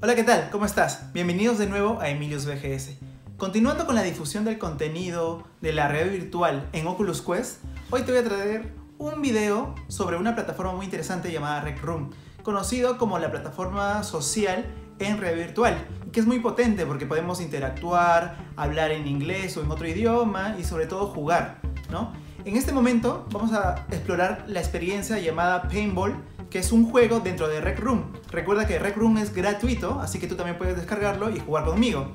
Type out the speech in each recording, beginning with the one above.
Hola, ¿qué tal? ¿Cómo estás? Bienvenidos de nuevo a Emilius BGS. Continuando con la difusión del contenido de la red virtual en Oculus Quest, hoy te voy a traer un video sobre una plataforma muy interesante llamada Rec Room, conocido como la plataforma social en red virtual, que es muy potente porque podemos interactuar, hablar en inglés o en otro idioma y sobre todo jugar, ¿no? En este momento vamos a explorar la experiencia llamada Paintball que es un juego dentro de Rec Room. Recuerda que Rec Room es gratuito, así que tú también puedes descargarlo y jugar conmigo.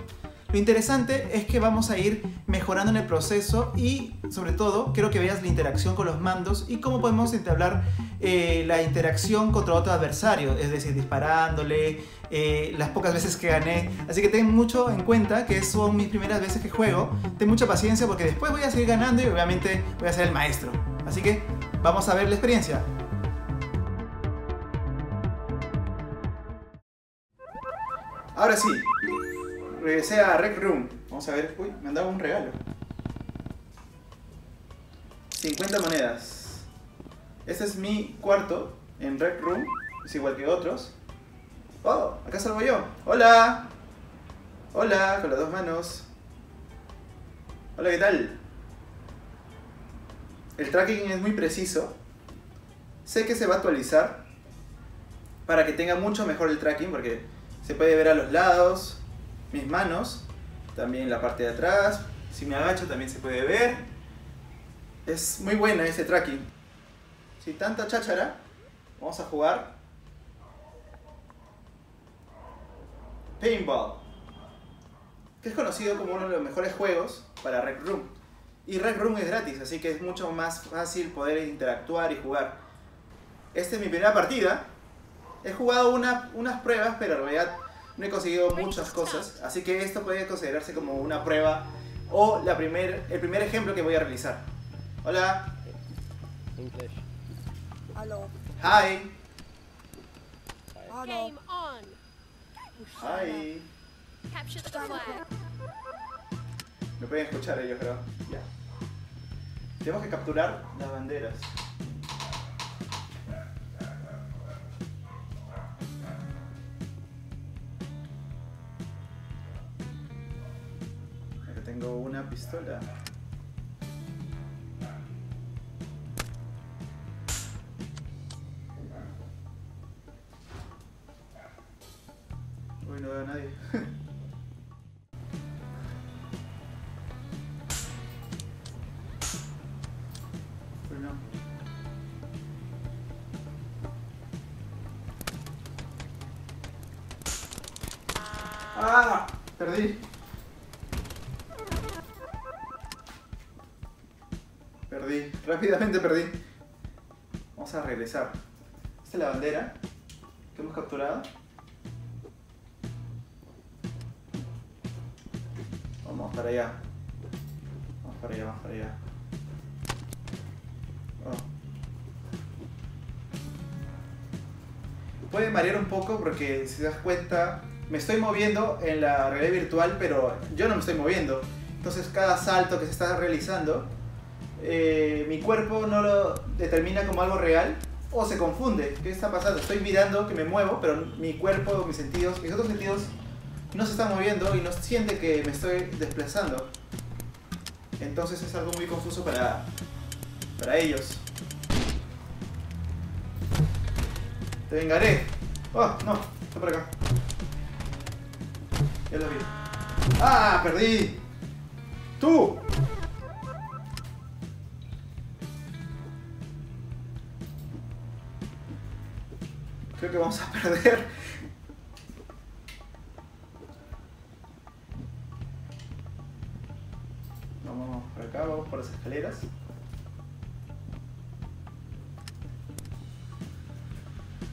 Lo interesante es que vamos a ir mejorando en el proceso y sobre todo quiero que veas la interacción con los mandos y cómo podemos entablar eh, la interacción contra otro adversario, es decir, disparándole, eh, las pocas veces que gané. Así que ten mucho en cuenta que son mis primeras veces que juego. Ten mucha paciencia porque después voy a seguir ganando y obviamente voy a ser el maestro. Así que vamos a ver la experiencia. Ahora sí, regresé a Rec Room. Vamos a ver. Uy, me han dado un regalo. 50 monedas. Este es mi cuarto en Rec Room. Es igual que otros. Oh, acá salgo yo. Hola. Hola, con las dos manos. Hola, ¿qué tal? El tracking es muy preciso. Sé que se va a actualizar para que tenga mucho mejor el tracking porque se puede ver a los lados, mis manos, también la parte de atrás. Si me agacho también se puede ver. Es muy buena ese tracking. Sin tanta cháchara, vamos a jugar Paintball, que es conocido como uno de los mejores juegos para Rec Room. Y Rec Room es gratis, así que es mucho más fácil poder interactuar y jugar. Esta es mi primera partida, He jugado unas pruebas, pero en realidad no he conseguido muchas cosas. Así que esto puede considerarse como una prueba o la primer, el primer ejemplo que voy a realizar. Hola. English. Hello. Hi. Hello. on. Hi. Capture the flag. Me pueden escuchar ellos, creo. Ya. Tenemos que capturar las banderas. Pistola. Uy, no veo a nadie. ¡Ah! Perdí. Rápidamente perdí. Vamos a regresar. Esta es la bandera que hemos capturado. Vamos para allá. Vamos para allá, vamos para allá. Oh. Puede marear un poco porque si te das cuenta me estoy moviendo en la realidad virtual pero yo no me estoy moviendo. Entonces cada salto que se está realizando eh, mi cuerpo no lo determina como algo real o se confunde. ¿Qué está pasando? Estoy mirando que me muevo, pero mi cuerpo, mis sentidos, mis otros sentidos no se están moviendo y no siente que me estoy desplazando. Entonces es algo muy confuso para, para ellos. Te vengaré. Oh, no, está por acá. Ya lo vi. ¡Ah! ¡Perdí! ¡Tú! Creo que vamos a perder. Vamos por acá, vamos por las escaleras.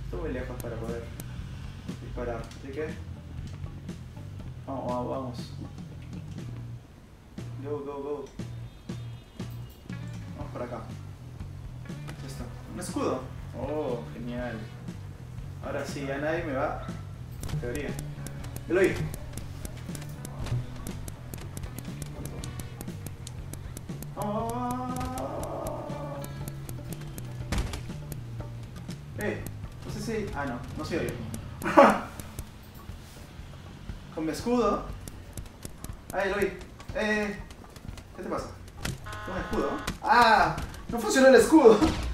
Estoy muy lejos para poder disparar, así que... Vamos, vamos, vamos. Go, go, go. Vamos por acá. Esto. Un escudo. Oh, genial. Ahora sí, ya nadie me va. Teoría. Eloy. Oh. Eh, no sé si. Ah, no, no soy yo. con mi escudo. Ay, lo vi. Eh, ¿Qué te pasa? ¿Un escudo? ¡Ah! ¡No funcionó el escudo!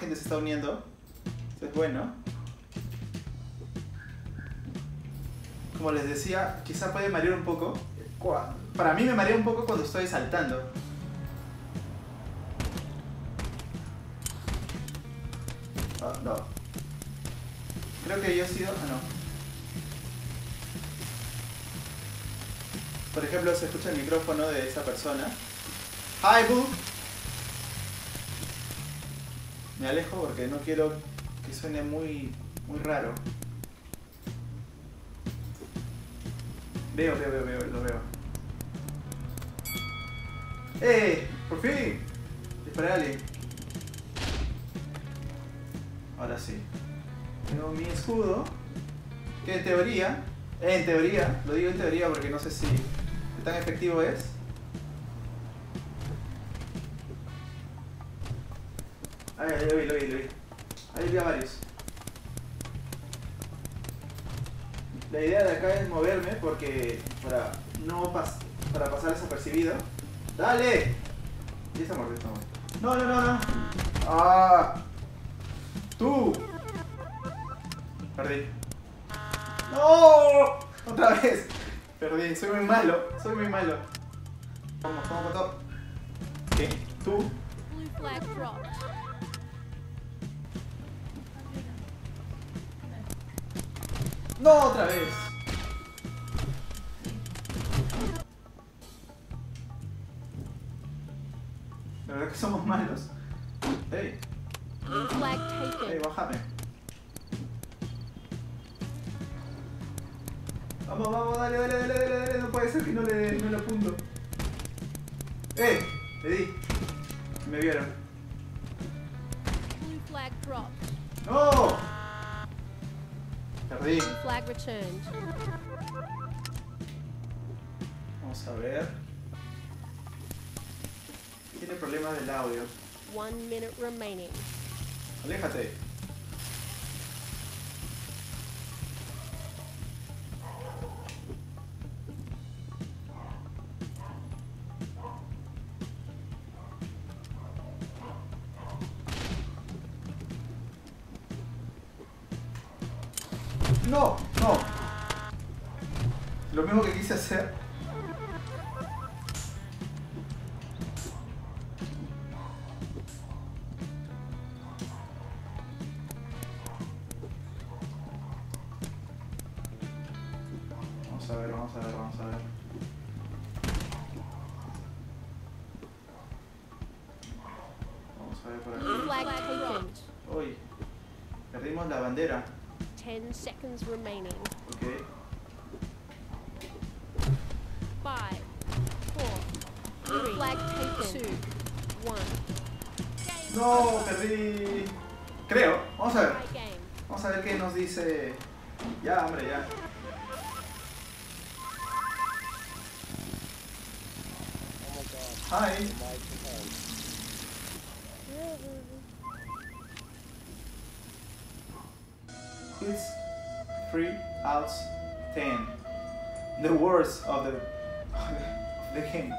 Gente se está uniendo. Es bueno. Como les decía, quizá puede marear un poco. Para mí me marea un poco cuando estoy saltando. Ah, no. Creo que yo he sido. Ah, no. Por ejemplo, se escucha el micrófono de esa persona. Hi, boo. Me alejo porque no quiero que suene muy, muy raro. Veo, veo, veo, veo, lo veo. ¡Eh! ¡Por fin! Disparale. Ahora sí. Tengo mi escudo. Que en teoría, en teoría, lo digo en teoría porque no sé si tan efectivo es. Ay, lo vi, lo vi, lo vi. Ahí vi a varios. La idea de acá es moverme porque para no pas para pasar desapercibido. ¡Dale! Ya está muerto, está. No, no, no, no. ¡Ah! ¡Tú! Perdí. ¡No! ¡Otra vez! Perdí, soy muy malo, soy muy malo. Vamos, vamos, vamos. ¿Qué? ¿Tú? Blue. ¡No, otra vez! La verdad que somos malos. ¡Ey! ¡Ey, bájame! Vamos, vamos, dale, dale, dale, dale, dale. No puede ser que no le, no le apunto. ¡Eh! Le di. Me vieron. ¡No! Flag returned. Vamos a ver. Tiene problemas del audio. One minute remaining. Aléjate. No, no. Lo mismo que quise hacer. Vamos a ver, vamos a ver, vamos a ver. Vamos a ver por aquí. Uy, perdimos la bandera. Ten seconds remaining. Ok. Five, four, three, flag taken. Two, one. No, perdí. Creo. Vamos a ver. Vamos a ver qué nos dice. Ya, hombre, ya. Hi. It's three outs ten. The worst of the of the game.